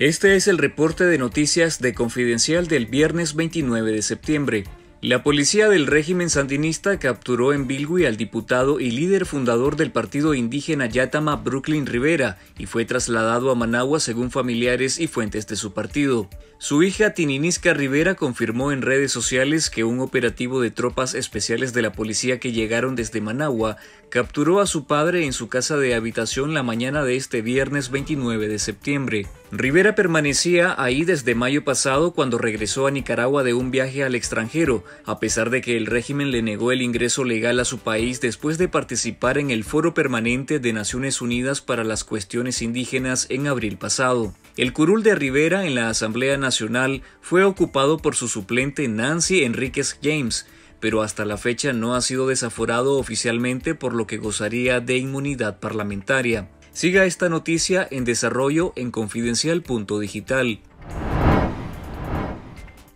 Este es el reporte de noticias de Confidencial del viernes 29 de septiembre. La policía del régimen sandinista capturó en Bilwi al diputado y líder fundador del partido indígena Yatama Brooklyn Rivera y fue trasladado a Managua según familiares y fuentes de su partido. Su hija Tininisca Rivera confirmó en redes sociales que un operativo de tropas especiales de la policía que llegaron desde Managua capturó a su padre en su casa de habitación la mañana de este viernes 29 de septiembre. Rivera permanecía ahí desde mayo pasado cuando regresó a Nicaragua de un viaje al extranjero, a pesar de que el régimen le negó el ingreso legal a su país después de participar en el Foro Permanente de Naciones Unidas para las Cuestiones Indígenas en abril pasado. El curul de Rivera en la Asamblea Nacional fue ocupado por su suplente Nancy Enríquez James, pero hasta la fecha no ha sido desaforado oficialmente por lo que gozaría de inmunidad parlamentaria. Siga esta noticia en desarrollo en confidencial.digital.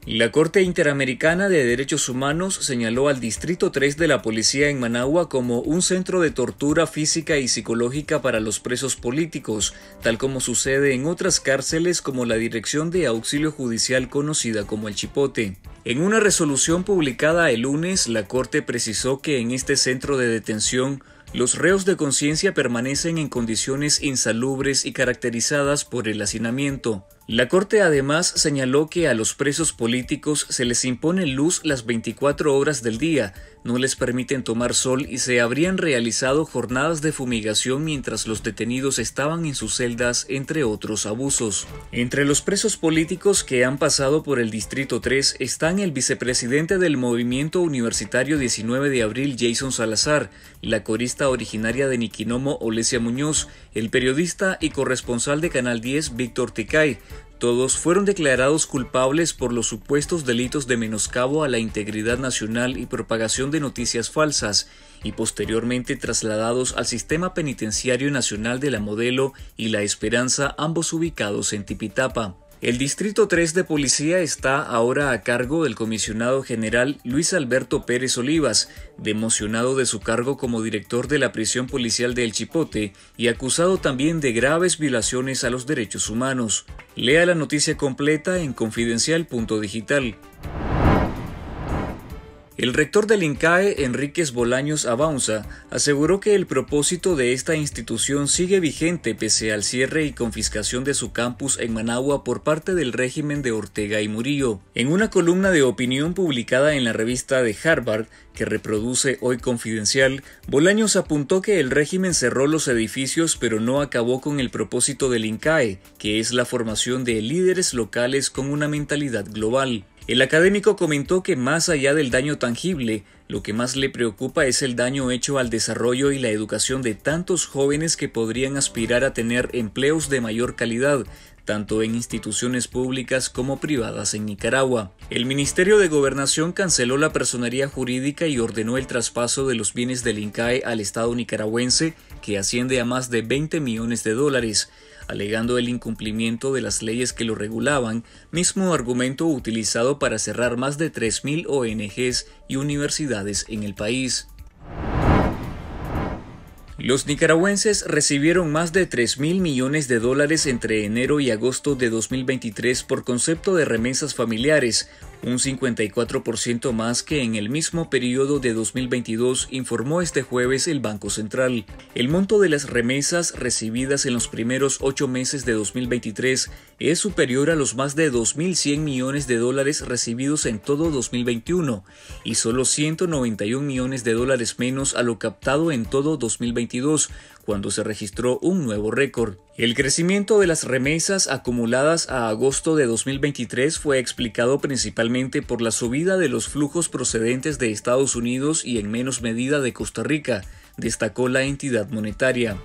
La Corte Interamericana de Derechos Humanos señaló al Distrito 3 de la Policía en Managua como un centro de tortura física y psicológica para los presos políticos, tal como sucede en otras cárceles como la Dirección de Auxilio Judicial conocida como el Chipote. En una resolución publicada el lunes, la Corte precisó que en este centro de detención los reos de conciencia permanecen en condiciones insalubres y caracterizadas por el hacinamiento. La Corte además señaló que a los presos políticos se les impone luz las 24 horas del día, no les permiten tomar sol y se habrían realizado jornadas de fumigación mientras los detenidos estaban en sus celdas, entre otros abusos. Entre los presos políticos que han pasado por el Distrito 3 están el vicepresidente del Movimiento Universitario 19 de Abril, Jason Salazar, la corista originaria de Niquinomo, Olesia Muñoz, el periodista y corresponsal de Canal 10, Víctor Ticay, todos fueron declarados culpables por los supuestos delitos de menoscabo a la integridad nacional y propagación de noticias falsas, y posteriormente trasladados al Sistema Penitenciario Nacional de la Modelo y La Esperanza, ambos ubicados en Tipitapa. El Distrito 3 de Policía está ahora a cargo del comisionado general Luis Alberto Pérez Olivas, democionado de su cargo como director de la prisión policial de El Chipote y acusado también de graves violaciones a los derechos humanos. Lea la noticia completa en confidencial.digital. El rector del INCAE, Enríquez Bolaños Abaunza, aseguró que el propósito de esta institución sigue vigente pese al cierre y confiscación de su campus en Managua por parte del régimen de Ortega y Murillo. En una columna de opinión publicada en la revista de Harvard, que reproduce hoy Confidencial, Bolaños apuntó que el régimen cerró los edificios pero no acabó con el propósito del INCAE, que es la formación de líderes locales con una mentalidad global. El académico comentó que más allá del daño tangible, lo que más le preocupa es el daño hecho al desarrollo y la educación de tantos jóvenes que podrían aspirar a tener empleos de mayor calidad, tanto en instituciones públicas como privadas en Nicaragua. El Ministerio de Gobernación canceló la personería jurídica y ordenó el traspaso de los bienes del INCAE al Estado nicaragüense, que asciende a más de 20 millones de dólares alegando el incumplimiento de las leyes que lo regulaban, mismo argumento utilizado para cerrar más de 3.000 ONGs y universidades en el país. Los nicaragüenses recibieron más de 3 mil millones de dólares entre enero y agosto de 2023 por concepto de remesas familiares, un 54% más que en el mismo periodo de 2022, informó este jueves el Banco Central. El monto de las remesas recibidas en los primeros ocho meses de 2023 es superior a los más de 2.100 millones de dólares recibidos en todo 2021 y solo 191 millones de dólares menos a lo captado en todo 2022, cuando se registró un nuevo récord. El crecimiento de las remesas acumuladas a agosto de 2023 fue explicado principalmente por la subida de los flujos procedentes de Estados Unidos y en menos medida de Costa Rica, destacó la entidad monetaria.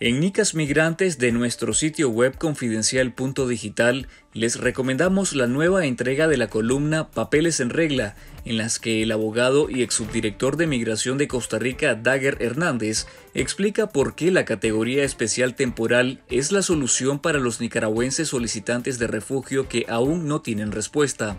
En Nicas Migrantes de nuestro sitio web confidencial.digital les recomendamos la nueva entrega de la columna Papeles en Regla, en las que el abogado y ex subdirector de Migración de Costa Rica, Dagger Hernández, explica por qué la categoría especial temporal es la solución para los nicaragüenses solicitantes de refugio que aún no tienen respuesta.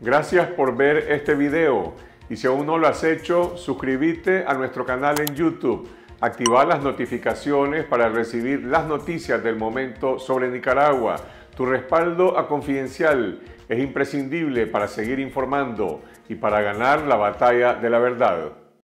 Gracias por ver este video y si aún no lo has hecho, suscríbete a nuestro canal en YouTube Activar las notificaciones para recibir las noticias del momento sobre Nicaragua. Tu respaldo a Confidencial es imprescindible para seguir informando y para ganar la batalla de la verdad.